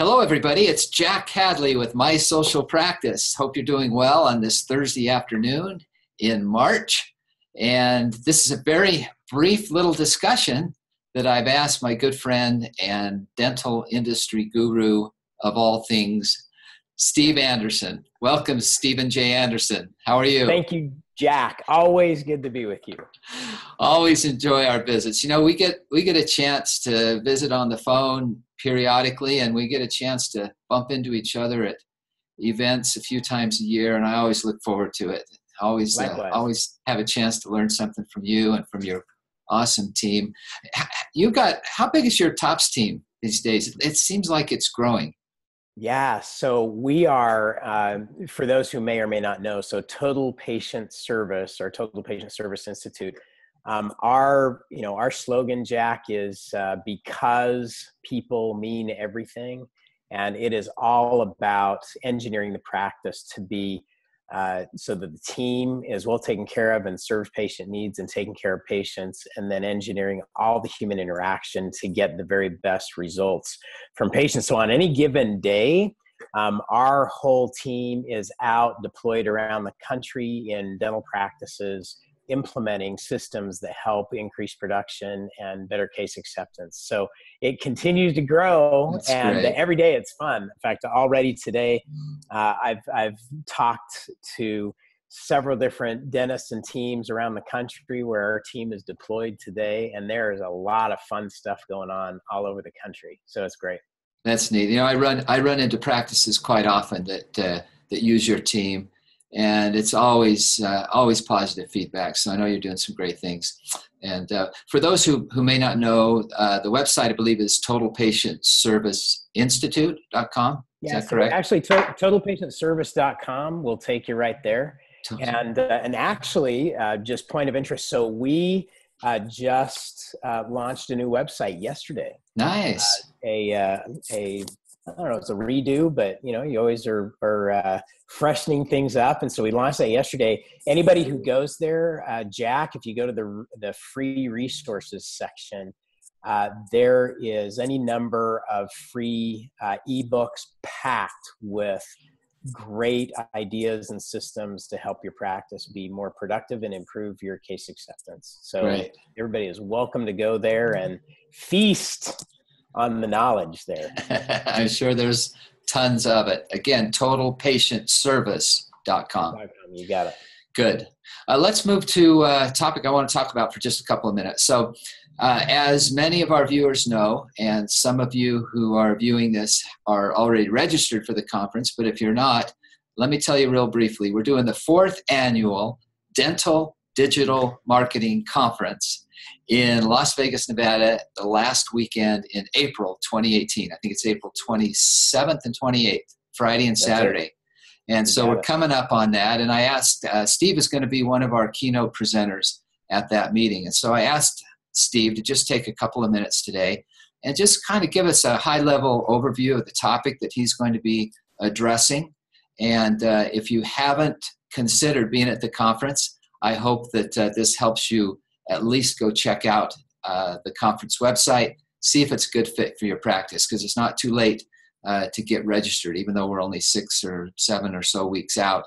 Hello, everybody. It's Jack Hadley with My Social Practice. Hope you're doing well on this Thursday afternoon in March. And this is a very brief little discussion that I've asked my good friend and dental industry guru of all things, Steve Anderson. Welcome, Stephen J. Anderson. How are you? Thank you, Jack. Always good to be with you. Always enjoy our visits. You know, we get we get a chance to visit on the phone periodically, and we get a chance to bump into each other at events a few times a year, and I always look forward to it. Always, uh, always have a chance to learn something from you and from your awesome team. You got how big is your tops team these days? It seems like it's growing. Yeah, so we are, uh, for those who may or may not know, so Total Patient Service or Total Patient Service Institute um, our, you know, our slogan, Jack, is uh, because people mean everything, and it is all about engineering the practice to be uh, so that the team is well taken care of and serves patient needs and taking care of patients, and then engineering all the human interaction to get the very best results from patients. So on any given day, um, our whole team is out deployed around the country in dental practices implementing systems that help increase production and better case acceptance. So it continues to grow, That's and great. every day it's fun. In fact, already today, uh, I've I've talked to several different dentists and teams around the country where our team is deployed today, and there is a lot of fun stuff going on all over the country. So it's great. That's neat. You know, I run I run into practices quite often that uh, that use your team and it's always uh, always positive feedback. So I know you're doing some great things. And uh, for those who, who may not know, uh, the website I believe is totalpatientserviceinstitute.com. Is yeah, that correct? Actually, to- totalpatientservice.com will take you right there. And uh, and actually, uh, just point of interest. So we uh, just launched a new website yesterday. Nice. a a I don't know, it's a redo, but you know, you always are, are uh, freshening things up. And so we launched that yesterday. Anybody who goes there, uh, Jack, if you go to the the free resources section, uh, there is any number of free uh, ebooks packed with great ideas and systems to help your practice be more productive and improve your case acceptance. So right. everybody is welcome to go there and feast on the knowledge there. I'm sure there's tons of it. Again, totalpatientservice.com. You got it. Good. Uh, let's move to a topic I want to talk about for just a couple of minutes. So, uh, as many of our viewers know, and some of you who are viewing this are already registered for the conference, but if you're not, let me tell you real briefly. We're doing the fourth annual Dental Digital Marketing Conference in Las Vegas, Nevada, the last weekend in April 2018. I think it's April 27th and 28th, Friday and Saturday. And so we're coming up on that. And I asked, uh, Steve is going to be one of our keynote presenters at that meeting. And so I asked Steve to just take a couple of minutes today and just kind of give us a high level overview of the topic that he's going to be addressing. And uh, if you haven't considered being at the conference, I hope that uh, this helps you at least go check out uh, the conference website, see if it's a good fit for your practice, because it's not too late uh, to get registered, even though we're only six or seven or so weeks out.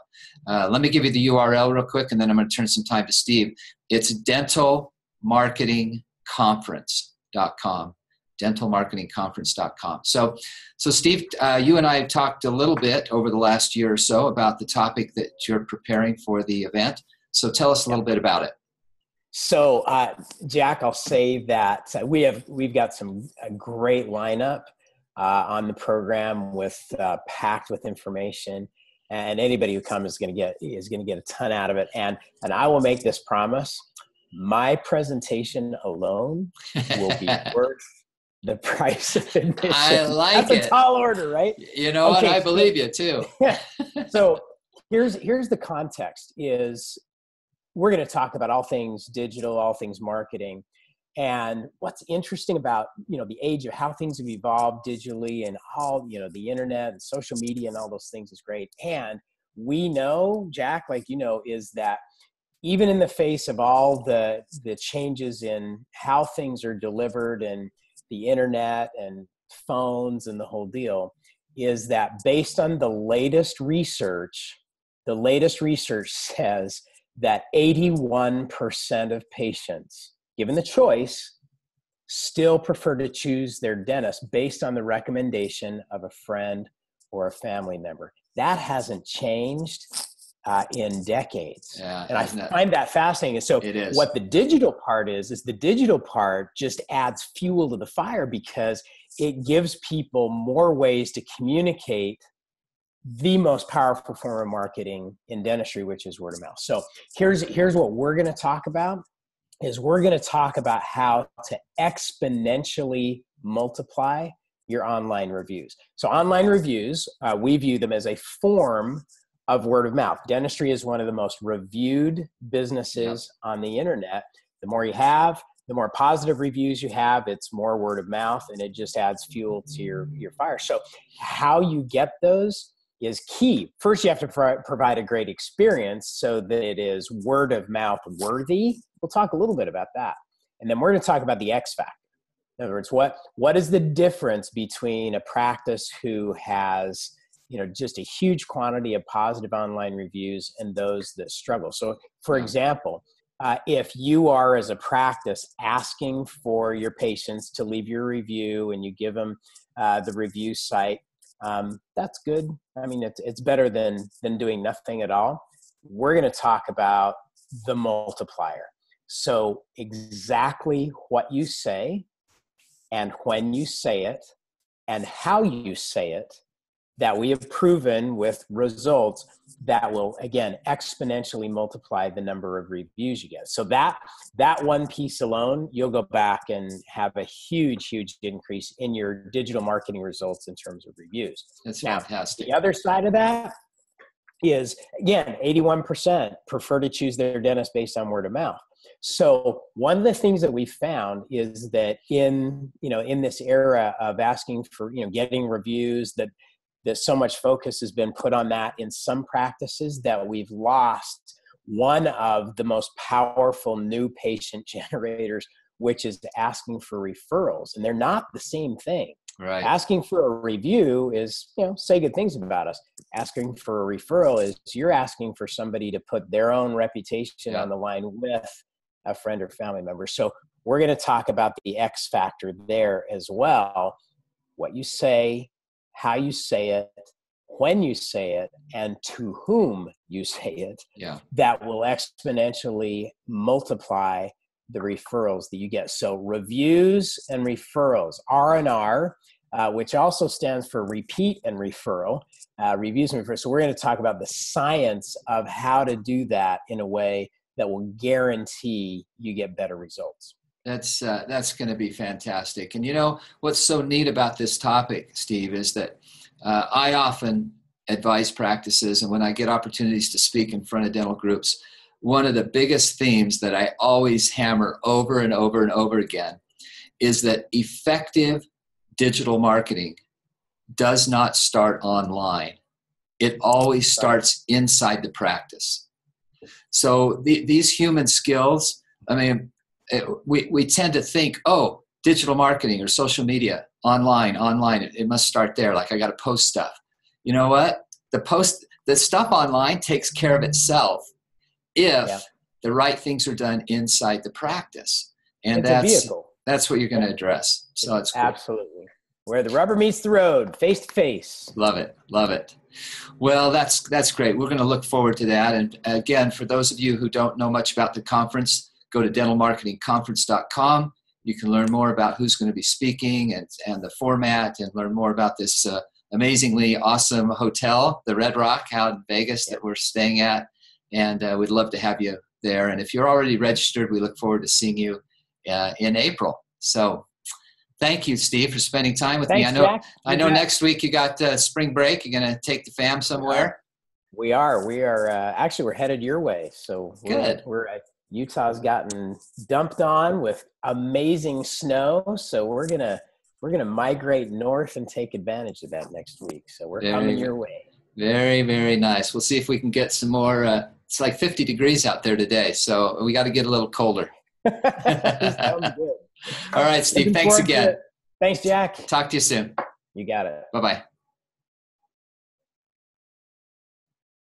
Uh, let me give you the URL real quick, and then I'm going to turn some time to Steve. It's dentalmarketingconference.com dentalmarketingconference.com. So, so Steve, uh, you and I have talked a little bit over the last year or so about the topic that you're preparing for the event. So tell us a little bit about it. So, uh, Jack, I'll say that we have we've got some a great lineup uh, on the program with uh, packed with information, and anybody who comes is going to get is going to get a ton out of it. And and I will make this promise: my presentation alone will be worth the price of admission. I like That's it. That's a tall order, right? You know okay, what? I believe you too. so here's here's the context: is we're going to talk about all things digital, all things marketing. And what's interesting about you know the age of how things have evolved digitally and all you know the internet and social media and all those things is great. And we know, Jack, like you know, is that even in the face of all the the changes in how things are delivered and the internet and phones and the whole deal is that based on the latest research, the latest research says that 81% of patients, given the choice, still prefer to choose their dentist based on the recommendation of a friend or a family member. That hasn't changed uh, in decades. Yeah, and I find that fascinating. And so, It is. what the digital part is, is the digital part just adds fuel to the fire because it gives people more ways to communicate the most powerful form of marketing in dentistry, which is word of mouth. So here's here's what we're going to talk about is we're going to talk about how to exponentially multiply your online reviews. So online reviews, uh, we view them as a form of word of mouth. Dentistry is one of the most reviewed businesses on the internet. The more you have, the more positive reviews you have, it's more word of mouth, and it just adds fuel to your your fire. So how you get those is key. First, you have to pro- provide a great experience so that it is word of mouth worthy. We'll talk a little bit about that. And then we're going to talk about the X factor. In other words, what, what is the difference between a practice who has you know just a huge quantity of positive online reviews and those that struggle so for example uh, if you are as a practice asking for your patients to leave your review and you give them uh, the review site um, that's good. I mean it's, it's better than than doing nothing at all. We're going to talk about the multiplier. So exactly what you say and when you say it and how you say it that we have proven with results that will again exponentially multiply the number of reviews you get. So that that one piece alone you'll go back and have a huge huge increase in your digital marketing results in terms of reviews. That's Now, fantastic. the other side of that is again 81% prefer to choose their dentist based on word of mouth. So one of the things that we found is that in you know in this era of asking for you know getting reviews that that so much focus has been put on that in some practices that we've lost one of the most powerful new patient generators which is asking for referrals and they're not the same thing Right. asking for a review is you know say good things about us asking for a referral is you're asking for somebody to put their own reputation Yeah. on the line with a friend or family member so we're going to talk about the x factor there as well what you say how you say it when you say it and to whom you say it Yeah. that will exponentially multiply the referrals that you get. So reviews and referrals, R and R, uh, which also stands for repeat and referral, uh, reviews and referrals. So we're going to talk about the science of how to do that in a way that will guarantee you get better results. That's uh, that's going to be fantastic. And you know what's so neat about this topic, Steve, is that uh, I often advise practices, and when I get opportunities to speak in front of dental groups, one of the biggest themes that I always hammer over and over and over again is that effective digital marketing does not start online. It always starts inside the practice. So the, these human skills, I mean, it, we, we tend to think, oh, digital marketing or social media, online, online, it, it must start there. Like I got to post stuff. You know what? The post, the stuff online takes care of itself if Yeah. the right things are done inside the practice. And it's that's vehicle. that's what you're going to address. So it's cool. Absolutely. Where the rubber meets the road, face to face. Love it, love it. Well, that's that's great. We're going to look forward to that. And again, for those of you who don't know much about the conference, go to dentalmarketingconference.com. You can learn more about who's going to be speaking and and the format, and learn more about this uh, amazingly awesome hotel, the Red Rock, out in Vegas that we're staying at. And uh, we'd love to have you there. And if you're already registered, we look forward to seeing you uh, in April. So. Thank you, Steve, for spending time with Thanks, me. I know Jack. I know You next week you got uh, spring break. You're going to take the fam somewhere. We are. We are. Uh, actually, we're headed your way. So we're, Good. We're at Utah's gotten dumped on with amazing snow. So we're gonna we're gonna migrate north and take advantage of that next week. So we're Very coming your way. Very, very nice. We'll see if we can get some more. Uh, it's like 50 degrees out there today, so we got to get a little colder. Good. All right, Steve. Looking Thanks again. Thanks, Jack. Talk to you soon. You got it. Bye bye.